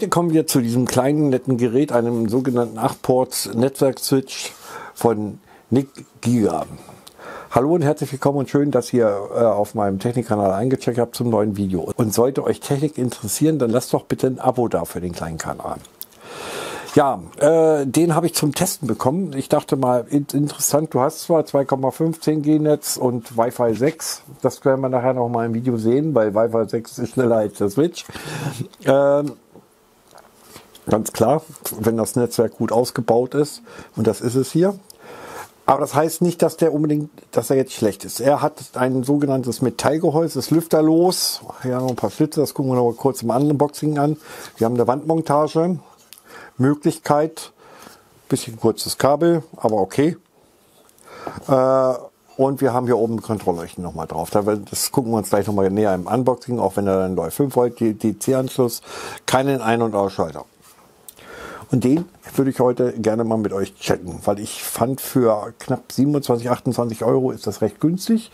Heute kommen wir zu diesem kleinen netten Gerät, einem sogenannten 8-Ports Netzwerk-Switch von Nick Giga. Hallo und herzlich willkommen und schön, dass ihr äh, auf meinem Technikkanal eingecheckt habt zum neuen Video. Und sollte euch Technik interessieren, dann lasst doch bitte ein Abo da für den kleinen Kanal. Ja, äh, den habe ich zum Testen bekommen. Ich dachte mal, interessant, du hast zwar 2,15 G-Netz und Wi-Fi 6. Das werden wir nachher noch mal im Video sehen, weil Wi-Fi 6 ist schneller als der Switch. Ähm, ganz klar, wenn das Netzwerk gut ausgebaut ist. Und das ist es hier. Aber das heißt nicht, dass der unbedingt, dass er jetzt schlecht ist. Er hat ein sogenanntes Metallgehäuse, das lüfterlos. Hier noch ein paar Schlitze, das gucken wir noch mal kurz im Unboxing an. Wir haben eine Wandmontage, Möglichkeit, bisschen kurzes Kabel, aber okay. Äh, und wir haben hier oben Kontrollleuchten nochmal drauf. Das gucken wir uns gleich nochmal näher im Unboxing, auch wenn er dann läuft. 5 Volt DC-Anschluss, keinen Ein- und Ausschalter. Und den würde ich heute gerne mal mit euch checken, weil ich fand für knapp 27, 28 Euro ist das recht günstig.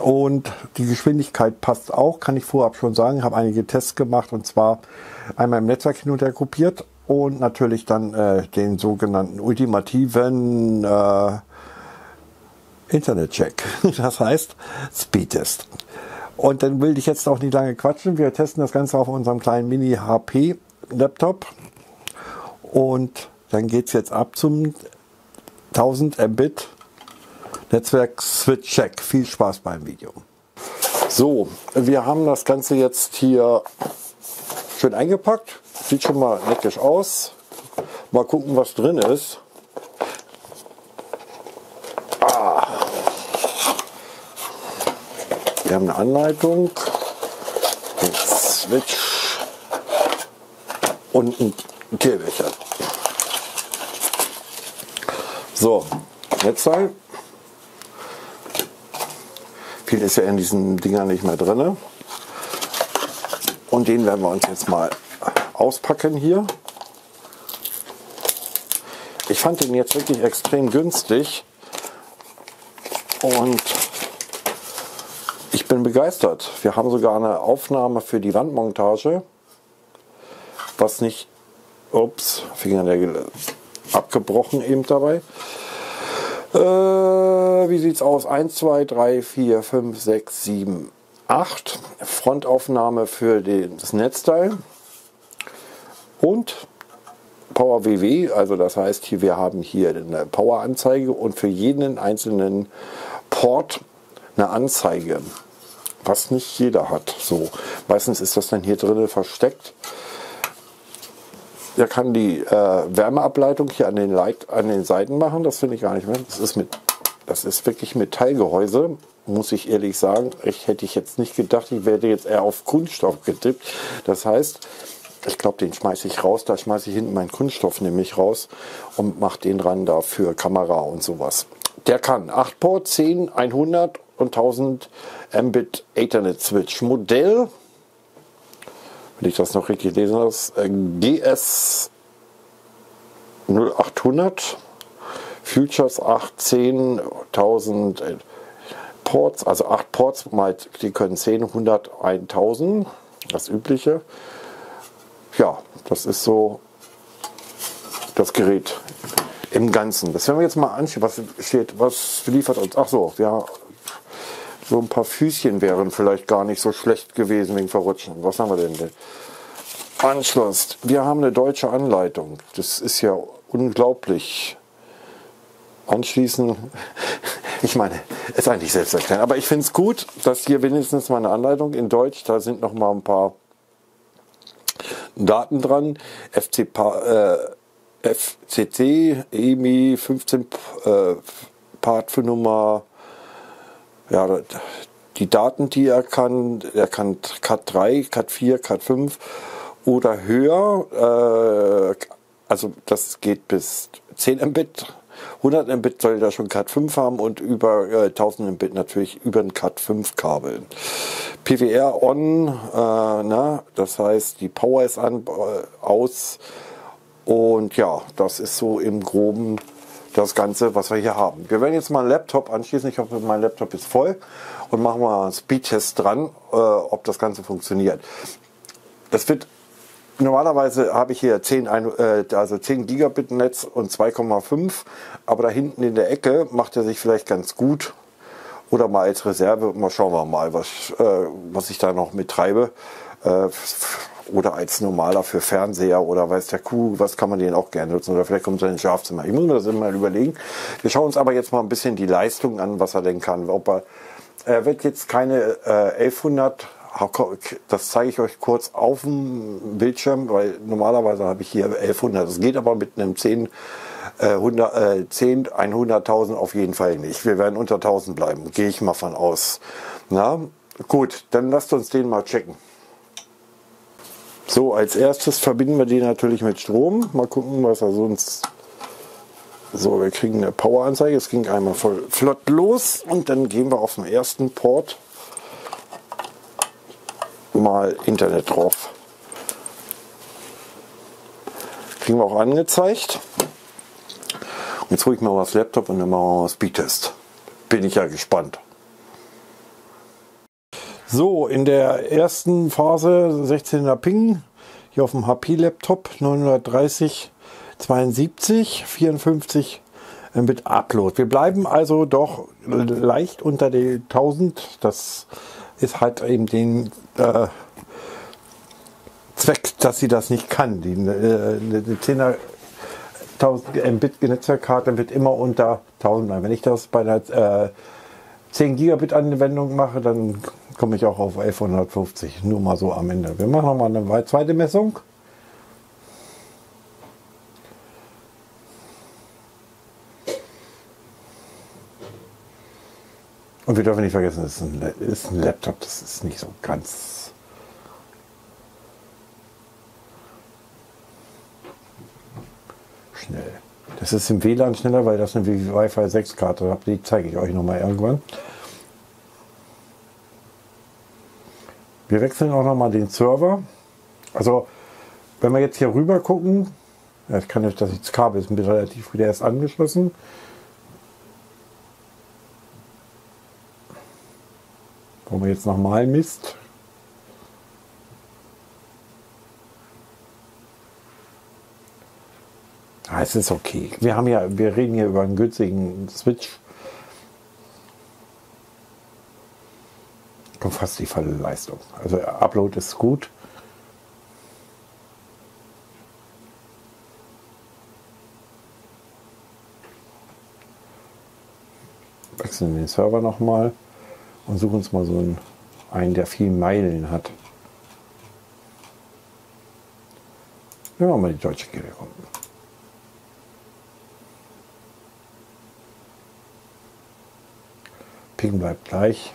Und die Geschwindigkeit passt auch, kann ich vorab schon sagen. Ich habe einige Tests gemacht und zwar einmal im Netzwerk hin und her kopiert und natürlich dann äh, den sogenannten ultimativen äh, Internet-Check. Das heißt Speedtest. Und dann will ich jetzt auch nicht lange quatschen. Wir testen das Ganze auf unserem kleinen Mini-HP-Laptop. Und dann geht es jetzt ab zum 1000 Mbit Netzwerk Switch Check. Viel Spaß beim Video. So, wir haben das Ganze jetzt hier schön eingepackt. Sieht schon mal neckisch aus. Mal gucken, was drin ist. Ah. Wir haben eine Anleitung, den Switch und ein Kehlbecher. So, Netzteil. Viel ist ja in diesen Dingern nicht mehr drin. Und den werden wir uns jetzt mal auspacken hier. Ich fand den jetzt wirklich extrem günstig und ich bin begeistert. Wir haben sogar eine Aufnahme für die Wandmontage, was nicht Ups, Fingernägel abgebrochen eben dabei. Äh, wie sieht's aus? 1, 2, 3, 4, 5, 6, 7, 8. Frontaufnahme für das Netzteil. Und Power WW, also das heißt, hier, wir haben hier eine Power-Anzeige und für jeden einzelnen Port eine Anzeige, was nicht jeder hat. So, meistens ist das dann hier drinnen versteckt. Der kann die äh, Wärmeableitung hier an den, Leit an den Seiten machen. Das finde ich gar nicht mehr. Das ist, mit, das ist wirklich Metallgehäuse, muss ich ehrlich sagen. Ich hätte ich jetzt nicht gedacht, ich werde jetzt eher auf Kunststoff getippt. Das heißt, ich glaube, den schmeiße ich raus. Da schmeiße ich hinten meinen Kunststoff nämlich raus und mache den dran da für Kamera und sowas. Der kann 8 Port, 10, 100 und 1000 Mbit Ethernet Switch. Modell wenn ich das noch richtig lesen äh, GS 0800, Futures 18, 1000 äh, Ports, also 8 Ports, mal, die können 10, 100, 1000, das übliche. Ja, das ist so das Gerät im Ganzen. Das werden wir jetzt mal anschauen, was steht, was liefert uns. Ach so, ja, so ein paar Füßchen wären vielleicht gar nicht so schlecht gewesen wegen Verrutschen. Was haben wir denn? denn? Anschluss. Wir haben eine deutsche Anleitung. Das ist ja unglaublich. Anschließen, ich meine, ist eigentlich selbst erklärt. Aber ich finde es gut, dass hier wenigstens mal eine Anleitung in Deutsch, da sind noch mal ein paar Daten dran. FC, äh, FCC, EMI 15 äh, Part für Nummer ja, die Daten, die er kann, er kann Cat 3, Cat 4, Cat 5 oder höher. Äh, also das geht bis 10 Mbit. 100 Mbit soll er schon Cat 5 haben und über äh, 1000 Mbit natürlich über ein Cat 5 Kabel. PWR on, äh, na, das heißt die Power ist an, äh, aus und ja, das ist so im Groben das Ganze, was wir hier haben. Wir werden jetzt mal einen Laptop anschließen. Ich hoffe, mein Laptop ist voll und machen mal einen Speedtest dran, äh, ob das Ganze funktioniert. Das wird normalerweise habe ich hier 10, äh, also 10 Gigabit Netz und 2,5, aber da hinten in der Ecke macht er sich vielleicht ganz gut. Oder mal als Reserve, mal schauen wir mal, was, äh, was ich da noch mittreibe. Äh, oder als normaler für Fernseher oder weiß der Kuh, was kann man den auch gerne nutzen oder vielleicht kommt er ins Schlafzimmer. Ich muss mir das immer überlegen. Wir schauen uns aber jetzt mal ein bisschen die Leistung an, was er denn kann. Ob er, er wird jetzt keine äh, 1100 das zeige ich euch kurz auf dem Bildschirm, weil normalerweise habe ich hier 1100. Das geht aber mit einem 10, äh, 100, äh, 10 100.000 auf jeden Fall nicht. Wir werden unter 1000 bleiben, gehe ich mal von aus. Na, gut, dann lasst uns den mal checken. So, als erstes verbinden wir den natürlich mit Strom. Mal gucken, was er sonst... So, wir kriegen eine Poweranzeige. Es ging einmal voll flott los und dann gehen wir auf den ersten Port mal Internet drauf. Kriegen wir auch angezeigt. Jetzt hole ich mal das Laptop und dann machen wir mal Speedtest. Bin ich ja gespannt. So, in der ersten Phase 16er Ping, hier auf dem HP-Laptop 930 72 54 mit Upload. Wir bleiben also doch leicht unter die 1000. Das ist halt eben den äh, Zweck, dass sie das nicht kann. Die, äh, eine 10er 1000 Mbit Netzwerkkarte wird immer unter 1000 Wenn ich das bei einer äh, 10 Gigabit Anwendung mache, dann komme ich auch auf 1150. Nur mal so am Ende. Wir machen noch mal eine zweite Messung. Und wir dürfen nicht vergessen, es ist ein, ist ein Laptop, das ist nicht so ganz. Schnell. Das ist im WLAN schneller, weil das eine Wi-Fi 6 Karte hat. Die zeige ich euch noch mal irgendwann. Wir wechseln auch noch mal den Server. Also, wenn wir jetzt hier rüber gucken, ich kann euch das, das Kabel ist relativ wieder erst angeschlossen. Wo man jetzt nochmal misst. Ah, es ist okay. Wir haben ja, wir reden hier über einen günstigen Switch. Kommt fast die volle Leistung. Also Upload ist gut. Wechseln den Server nochmal und suchen uns mal so einen, einen, der viel Meilen hat. Nehmen wir mal die Deutsche Telekom. Ping bleibt gleich.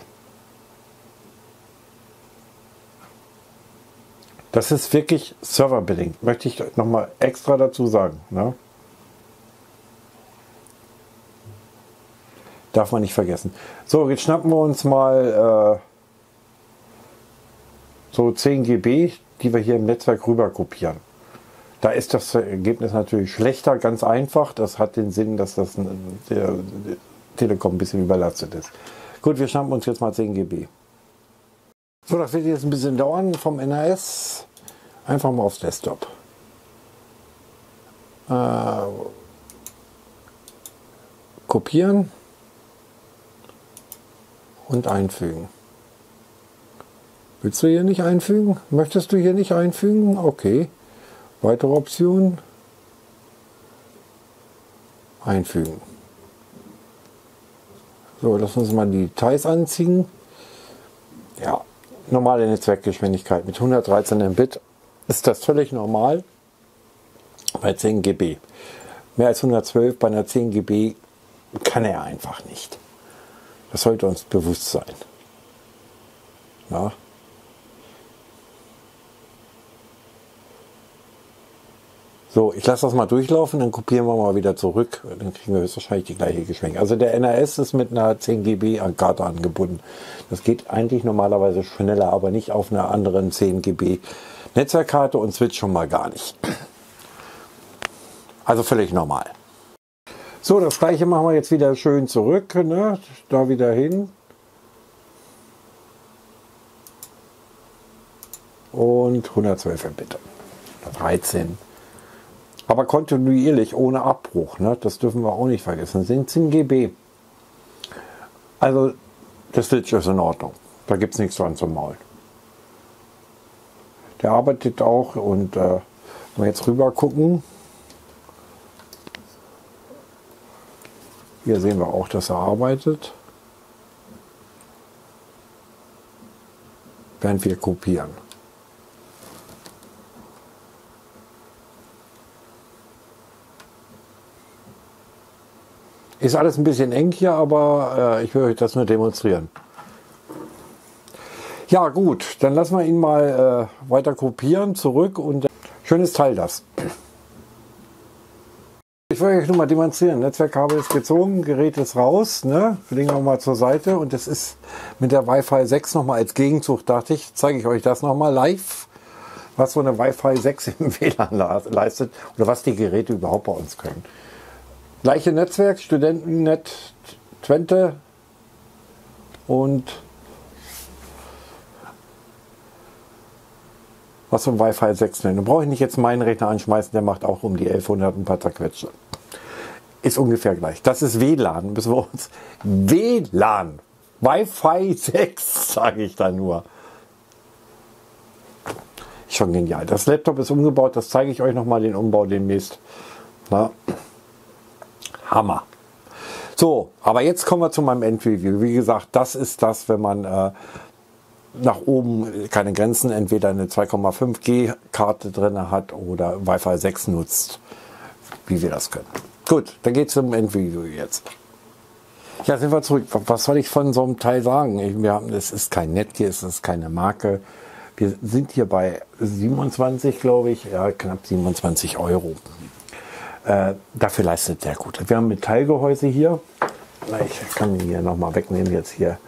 Das ist wirklich serverbedingt, möchte ich nochmal extra dazu sagen. Ne? Darf man nicht vergessen. So, jetzt schnappen wir uns mal äh, so 10 GB, die wir hier im Netzwerk rüber kopieren. Da ist das Ergebnis natürlich schlechter, ganz einfach. Das hat den Sinn, dass das der, Telekom ein bisschen überlastet ist. Gut, wir schnappen uns jetzt mal 10 GB. So, das wird jetzt ein bisschen dauern vom NAS. Einfach mal aufs Desktop. Äh, kopieren und einfügen. Willst du hier nicht einfügen? Möchtest du hier nicht einfügen? Okay. Weitere Option. Einfügen. So, lass uns mal die Details anziehen. Ja, normale Netzwerkgeschwindigkeit mit 113 Mbit ist das völlig normal bei 10 GB. Mehr als 112 bei einer 10 GB kann er einfach nicht. Das sollte uns bewusst sein. Ja. So, ich lasse das mal durchlaufen, dann kopieren wir mal wieder zurück. Dann kriegen wir höchstwahrscheinlich die gleiche Geschwindigkeit. Also der NAS ist mit einer 10 GB Karte angebunden. Das geht eigentlich normalerweise schneller, aber nicht auf einer anderen 10 GB Netzwerkkarte und Switch schon mal gar nicht. Also völlig normal. So, das gleiche machen wir jetzt wieder schön zurück, ne? da wieder hin. Und 112 bitte. 13. Aber kontinuierlich, ohne Abbruch. Ne? Das dürfen wir auch nicht vergessen. Sind 10 GB. Also, das Switch ist in Ordnung. Da gibt es nichts dran zum Maul. Der arbeitet auch und äh, wenn wir jetzt rüber gucken, hier sehen wir auch, dass er arbeitet. Während wir kopieren. Ist alles ein bisschen eng hier, aber äh, ich will euch das nur demonstrieren. Ja gut, dann lassen wir ihn mal äh, weiter kopieren, zurück und äh, schönes Teil das. Ich will euch nur mal demonstrieren. Netzwerkkabel ist gezogen, Gerät ist raus, ne? legen wir mal zur Seite und das ist mit der Wi-Fi 6 nochmal als Gegenzug, dachte ich, zeige ich euch das nochmal live, was so eine Wi-Fi 6 im WLAN leistet oder was die Geräte überhaupt bei uns können. Gleiche Netzwerk, Studentennet Twente und was ein Wi-Fi 6 nennt. Dann brauche ich nicht jetzt meinen Rechner anschmeißen, der macht auch um die 1100 ein paar zerquetsche. Ist ungefähr gleich. Das ist WLAN, müssen wir uns. WLAN. Wi-Fi 6, sage ich da nur. Schon genial. Das Laptop ist umgebaut, das zeige ich euch nochmal den Umbau demnächst. Na? Hammer. So, aber jetzt kommen wir zu meinem Endreview. Wie gesagt, das ist das, wenn man äh, nach oben keine Grenzen, entweder eine 2,5G Karte drin hat oder Wi-Fi 6 nutzt, wie wir das können. Gut, dann geht es zum Endvideo jetzt. Ja, sind wir zurück. Was soll ich von so einem Teil sagen? Wir haben, es ist kein Netgear, es ist keine Marke. Wir sind hier bei 27, glaube ich, ja, knapp 27 Euro. Äh, dafür leistet der gut. Wir haben Metallgehäuse hier. Ich kann ihn hier nochmal wegnehmen jetzt hier.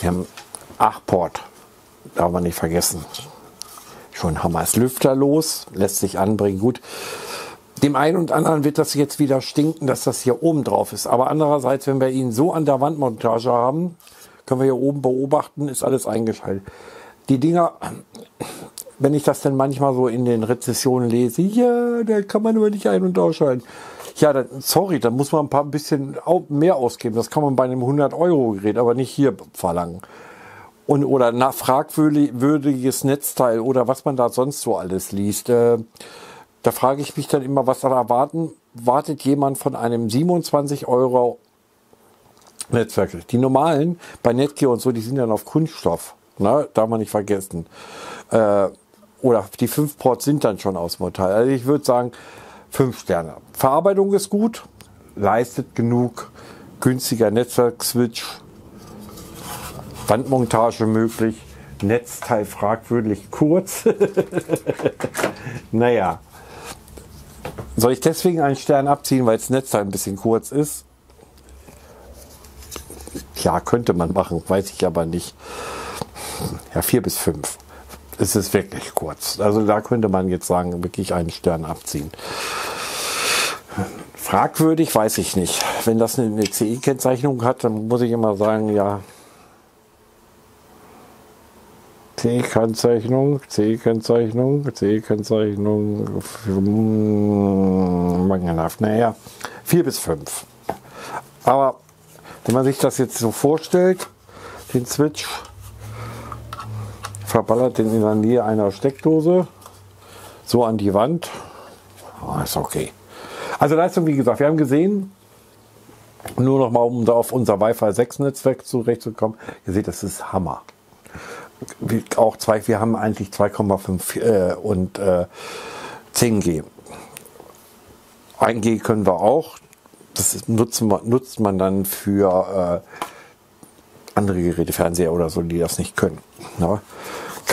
Wir haben 8 Port, darf man nicht vergessen. Schon das Lüfter los, lässt sich anbringen. Gut, dem einen und anderen wird das jetzt wieder stinken, dass das hier oben drauf ist. Aber andererseits, wenn wir ihn so an der Wandmontage haben, können wir hier oben beobachten, ist alles eingeschaltet. Die Dinger, wenn ich das dann manchmal so in den Rezessionen lese, ja, da kann man nur nicht ein- und ausschalten. Ja, dann, sorry, da muss man ein paar ein bisschen mehr ausgeben. Das kann man bei einem 100-Euro-Gerät, aber nicht hier verlangen. Und, oder nach fragwürdiges Netzteil oder was man da sonst so alles liest. Äh, da frage ich mich dann immer, was da erwarten, wartet jemand von einem 27 Euro Netzwerk? Die normalen bei Netgear und so, die sind dann auf Kunststoff. Ne? Darf man nicht vergessen. Äh, oder die 5 Ports sind dann schon aus Metall. Also ich würde sagen, Fünf Sterne. Verarbeitung ist gut, leistet genug, günstiger Netzwerk-Switch, Wandmontage möglich, Netzteil fragwürdig kurz. naja. Soll ich deswegen einen Stern abziehen, weil das Netzteil ein bisschen kurz ist? Ja, könnte man machen, weiß ich aber nicht. Ja, vier bis fünf. Es ist wirklich kurz. Also da könnte man jetzt sagen, wirklich einen Stern abziehen. Fragwürdig weiß ich nicht. Wenn das eine CE-Kennzeichnung hat, dann muss ich immer sagen, ja. CE-Kennzeichnung, CE-Kennzeichnung, CE-Kennzeichnung, mangelhaft. Naja, vier bis fünf. Aber wenn man sich das jetzt so vorstellt, den Switch, verballert den in der Nähe einer Steckdose, so an die Wand, oh, ist okay. Also Leistung, wie gesagt, wir haben gesehen, nur noch mal, um da auf unser Wi-Fi 6 Netzwerk zurechtzukommen. Ihr seht, das ist Hammer. Wie, auch zwei, wir haben eigentlich 2,5 äh, und äh, 10G. 1G können wir auch. Das nutzen nutzt man dann für äh, andere Geräte, Fernseher oder so, die das nicht können. Ja.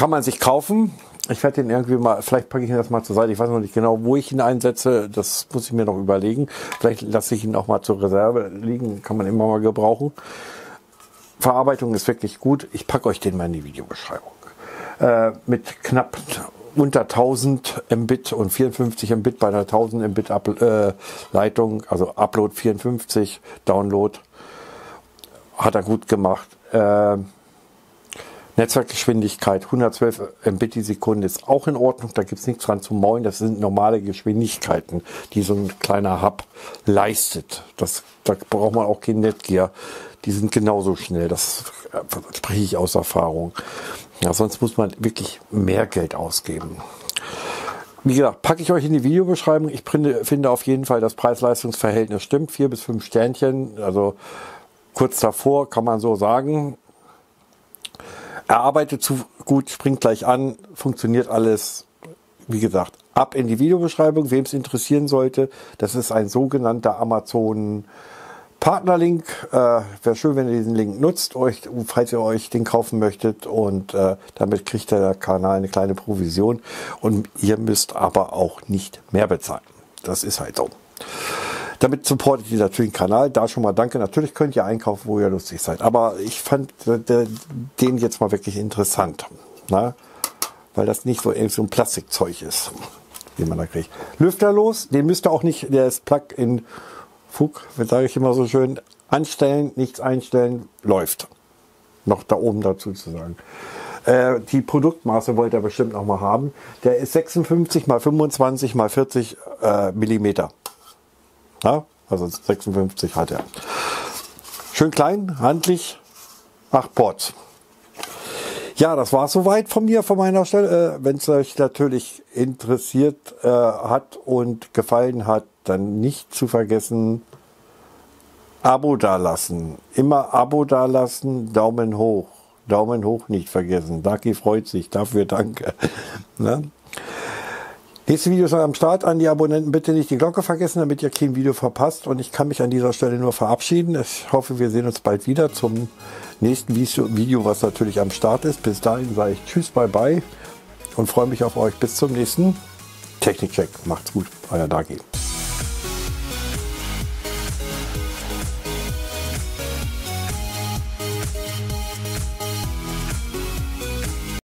Kann man sich kaufen. Ich werde den irgendwie mal, vielleicht packe ich ihn das mal zur Seite. Ich weiß noch nicht genau, wo ich ihn einsetze. Das muss ich mir noch überlegen. Vielleicht lasse ich ihn auch mal zur Reserve liegen. Kann man immer mal gebrauchen. Verarbeitung ist wirklich gut. Ich packe euch den mal in die Videobeschreibung. Äh, mit knapp unter 1000 Mbit und 54 Mbit bei einer 1000 Mbit Up äh, Leitung, also Upload 54, Download hat er gut gemacht. Äh, Netzwerkgeschwindigkeit 112 Mbit die Sekunde ist auch in Ordnung. Da gibt es nichts dran zu maulen. Das sind normale Geschwindigkeiten, die so ein kleiner Hub leistet. Das, da braucht man auch kein Netgear. Die sind genauso schnell. Das spreche ich aus Erfahrung. Ja, sonst muss man wirklich mehr Geld ausgeben. Wie gesagt, packe ich euch in die Videobeschreibung. Ich finde, finde auf jeden Fall, das Preis-Leistungs-Verhältnis stimmt. Vier bis fünf Sternchen. Also kurz davor kann man so sagen. Er arbeitet zu gut, springt gleich an, funktioniert alles. Wie gesagt, ab in die Videobeschreibung, wem es interessieren sollte. Das ist ein sogenannter Amazon Partnerlink. Äh, Wäre schön, wenn ihr diesen Link nutzt, euch, falls ihr euch den kaufen möchtet. Und äh, damit kriegt der Kanal eine kleine Provision. Und ihr müsst aber auch nicht mehr bezahlen. Das ist halt so. Damit supportet ihr natürlich den Kanal. Da schon mal danke. Natürlich könnt ihr einkaufen, wo ihr lustig seid. Aber ich fand den jetzt mal wirklich interessant. Na? Weil das nicht so, so ein Plastikzeug ist, den man da kriegt. Lüfter los. Den müsst ihr auch nicht, der ist Plug-in Fug, sage ich immer so schön. Anstellen, nichts einstellen, läuft. Noch da oben dazu zu sagen. Äh, die Produktmaße wollt ihr bestimmt noch mal haben. Der ist 56 mal 25 mal 40 äh, Millimeter. Ja, also 56 hat er. Schön klein, handlich, 8 Ports. Ja, das war soweit von mir, von meiner Stelle. Äh, Wenn es euch natürlich interessiert äh, hat und gefallen hat, dann nicht zu vergessen, Abo dalassen. Immer Abo dalassen, Daumen hoch. Daumen hoch nicht vergessen. Daki freut sich, dafür danke. ne? Nächste Video ist am Start. An die Abonnenten bitte nicht die Glocke vergessen, damit ihr kein Video verpasst. Und ich kann mich an dieser Stelle nur verabschieden. Ich hoffe, wir sehen uns bald wieder zum nächsten Video, was natürlich am Start ist. Bis dahin sage ich Tschüss, bye bye und freue mich auf euch. Bis zum nächsten Technikcheck. Macht's gut, euer Dagi.